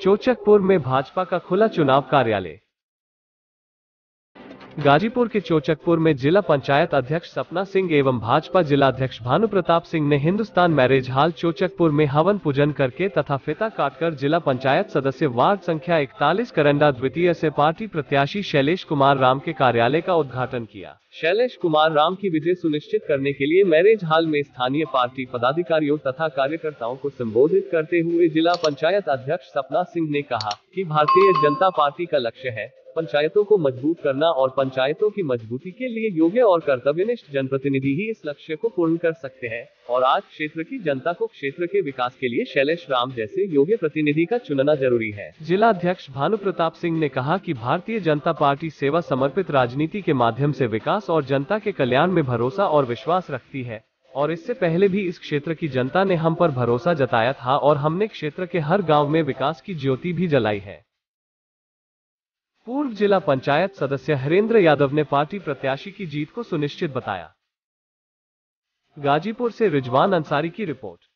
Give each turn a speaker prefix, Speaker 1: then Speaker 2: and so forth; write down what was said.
Speaker 1: चोचकपुर में भाजपा का खुला चुनाव कार्यालय। गाजीपुर के चोचकपुर में जिला पंचायत अध्यक्ष सपना सिंह एवं भाजपा जिला अध्यक्ष भानु प्रताप सिंह ने हिंदुस्तान मैरिज हाल चोचकपुर में हवन पूजन करके तथा फिता काटकर जिला पंचायत सदस्य वार्ड संख्या इकतालीस करंडा द्वितीय से पार्टी प्रत्याशी शैलेश कुमार राम के कार्यालय का उद्घाटन किया। शैलेश कुमार राम की विजय सुनिश्चित करने के लिए मैरिज हॉल में स्थानीय पार्टी पदाधिकारियों तथा कार्यकर्ताओं को संबोधित करते हुए जिला पंचायत अध्यक्ष सपना सिंह ने कहा कि भारतीय जनता पार्टी का लक्ष्य है पंचायतों को मज़बूत करना और पंचायतों की मजबूती के लिए योग्य और कर्तव्यनिष्ठ जनप्रतिनिधि ही इस लक्ष्य को पूर्ण कर सकते हैं। और आज क्षेत्र की जनता को क्षेत्र के विकास के लिए शैलेश राम जैसे योग्य प्रतिनिधि का चुनना ज़रूरी है। जिला अध्यक्ष भानु प्रताप सिंह ने कहा कि भारतीय जनता पार्टी सेवा समर्पित राजनीति के माध्यम से विकास और जनता के कल्याण में भरोसा और विश्वास रखती है। और इससे पहले भी इस क्षेत्र की जनता ने हम पर भरोसा जताया था और हमने क्षेत्र के हर गाँव में विकास की ज्योति भी जलाई है। पूर्व जिला पंचायत सदस्य हरेंद्र यादव ने पार्टी प्रत्याशी की जीत को सुनिश्चित बताया। गाजीपुर से रिजवान अंसारी की रिपोर्ट।